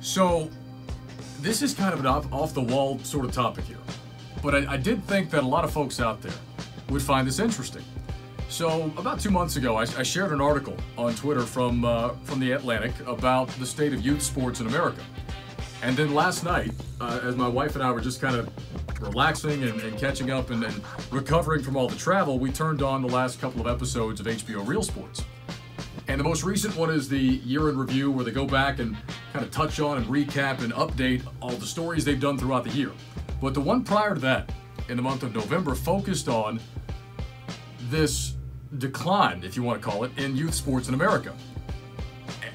So, this is kind of an off, the wall sort of topic here, but I, I did think that a lot of folks out there would find this interesting. So, about two months ago, I, I shared an article on Twitter from uh, from the Atlantic about the state of youth sports in America. And then last night, uh, as my wife and I were just kind of relaxing and, and catching up and, and recovering from all the travel, we turned on the last couple of episodes of HBO Real Sports. And the most recent one is the year in review where they go back and kind of touch on and recap and update all the stories they've done throughout the year. But the one prior to that, in the month of November, focused on this decline, if you want to call it, in youth sports in America.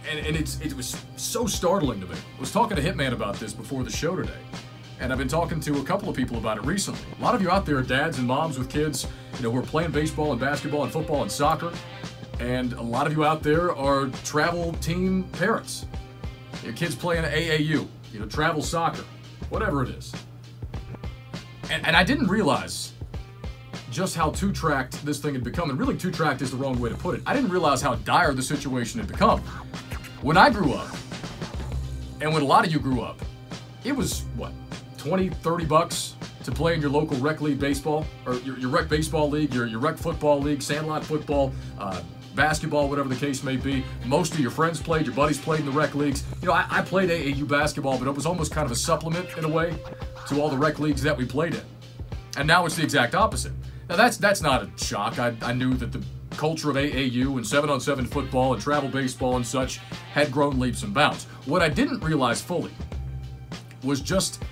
And, and it's, it was so startling to me. I was talking to Hitman about this before the show today. And I've been talking to a couple of people about it recently. A lot of you out there are dads and moms with kids, you know, who are playing baseball and basketball and football and soccer. And a lot of you out there are travel team parents. Your kids playing AAU, you know, travel soccer, whatever it is. And, and I didn't realize just how two-tracked this thing had become. And really, two-tracked is the wrong way to put it. I didn't realize how dire the situation had become. When I grew up, and when a lot of you grew up, it was, what, 20, 30 bucks to play in your local rec league baseball, or your, your rec baseball league, your, your rec football league, sandlot football, uh, basketball, whatever the case may be. Most of your friends played, your buddies played in the rec leagues. You know, I, I played AAU basketball, but it was almost kind of a supplement in a way to all the rec leagues that we played in. And now it's the exact opposite. Now that's that's not a shock. I, I knew that the culture of AAU and 7 on 7 football and travel baseball and such had grown leaps and bounds. What I didn't realize fully was just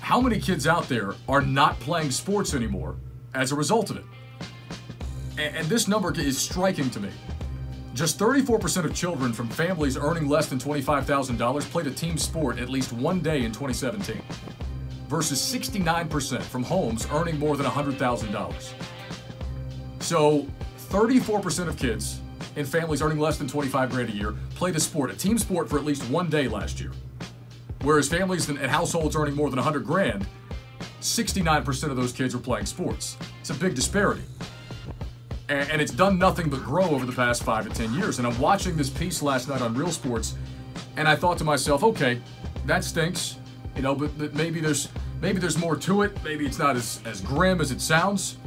how many kids out there are not playing sports anymore as a result of it. And, this number is striking to me. Just 34% of children from families earning less than $25,000 played a team sport at least one day in 2017, versus 69% from homes earning more than $100,000. So, 34% of kids in families earning less than 25 grand a year played a sport, a team sport, for at least one day last year. Whereas families and households earning more than 100 grand, 69% of those kids were playing sports. It's a big disparity and, and, it's done nothing but grow over the past five to ten years. And I'm watching this piece last night on Real Sports, and I thought to myself, okay, that stinks, you know, but, but maybe there's maybe there's more to it. Maybe it's not as, as grim as it sounds.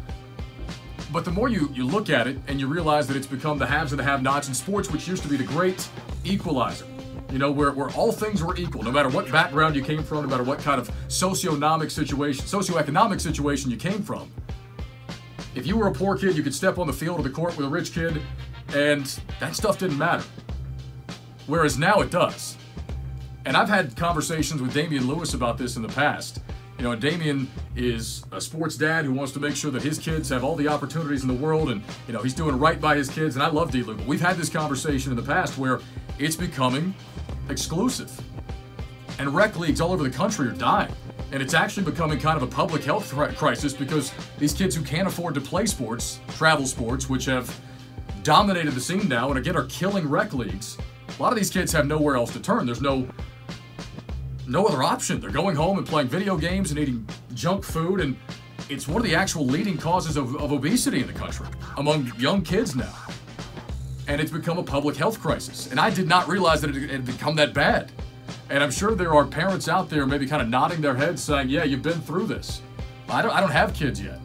But the more you, you look at it and you realize that it's become the haves and the have-nots in sports, which used to be the great equalizer. You know, where, where all things were equal, no matter what background you came from, no matter what kind of socioeconomic situation, socioeconomic situation you came from if you were a poor kid, you could step on the field of the court with a rich kid, and that stuff didn't matter. Whereas now it does. And I've had conversations with Damian Lewis about this in the past. You know, Damian is a sports dad who wants to make sure that his kids have all the opportunities in the world, and you know he's doing right by his kids. And I love D-League. But we've had this conversation in the past where it's becoming exclusive, and rec leagues all over the country are dying. And it's actually becoming kind of a public health threat crisis because these kids who can't afford to play sports, travel sports, which have dominated the scene now and again are killing rec leagues, a lot of these kids have nowhere else to turn. There's no no other option. They're going home and playing video games and eating junk food, and it's one of the actual leading causes of, of obesity in the country among young kids now. And it's become a public health crisis. And I did not realize that it had become that bad. And I'm sure there are parents out there maybe kind of nodding their heads saying, yeah, you've been through this. I don't, I don't have kids yet.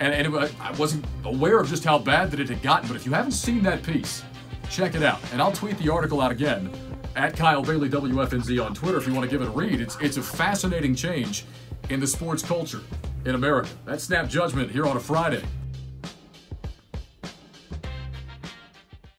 And, and it, I wasn't aware of just how bad that it had gotten. But if you haven't seen that piece, check it out. And I'll tweet the article out again at Kyle Bailey WFNZ on Twitter if you want to give it a read. It's, it's a fascinating change in the sports culture in America. That's Snap Judgment here on a Friday.